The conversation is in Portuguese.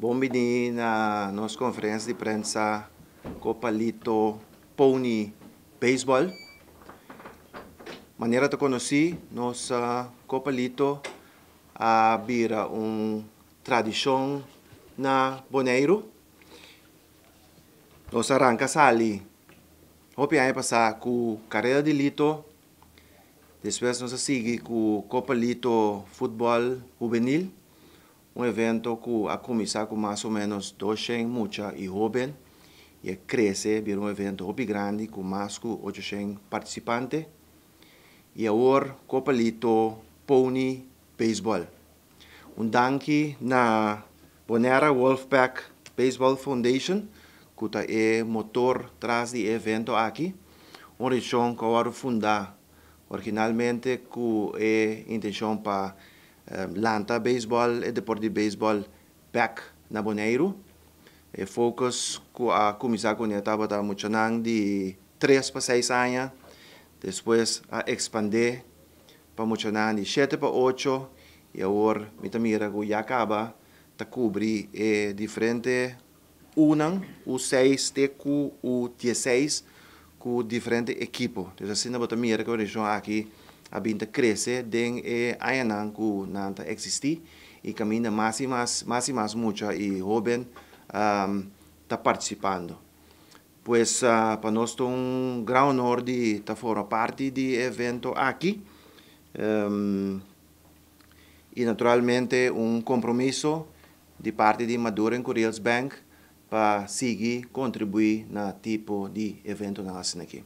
Bom dia na nossa conferência de prensa Copa Lito Pony Baseball. Maneira de conhecer nossa Copa Lito a vira uma tradição na Boneiro. Nós arranca ali. Hope aí passar com carreira de Lito. Depois nós seguimos com Copa Lito Futebol Juvenil. Um evento que a começar com mais ou menos 200 mucha e jovem. E cresce, vira um evento muito grande com mais de 800 participantes. E agora Copa Lito Pony Baseball. Um danke na Bonera Wolfpack Baseball Foundation, que é motor tras do evento aqui. Uma região que agora fundar originalmente com a intenção para um, lanta baseball e deporte de baseball back na Boneiro. E focus a começar com a estava muito de 3 para 6 anos, depois a expandir para muito de 7 para 8 e agora me mira que já acaba de cobrir é diferente unang, o 6 com o 16 com diferente equipo. Então assim na mira que região aqui a binta cresce den e ayanan ku nanta existi e caminha mais e mais, mais e mais muito e jovem está participando. Pois uh, para nós é um grande honor de estar fora parte do evento aqui. Um, e naturalmente um compromisso de parte de Maduren Coreals Bank para seguir contribuir na tipo de evento na aqui.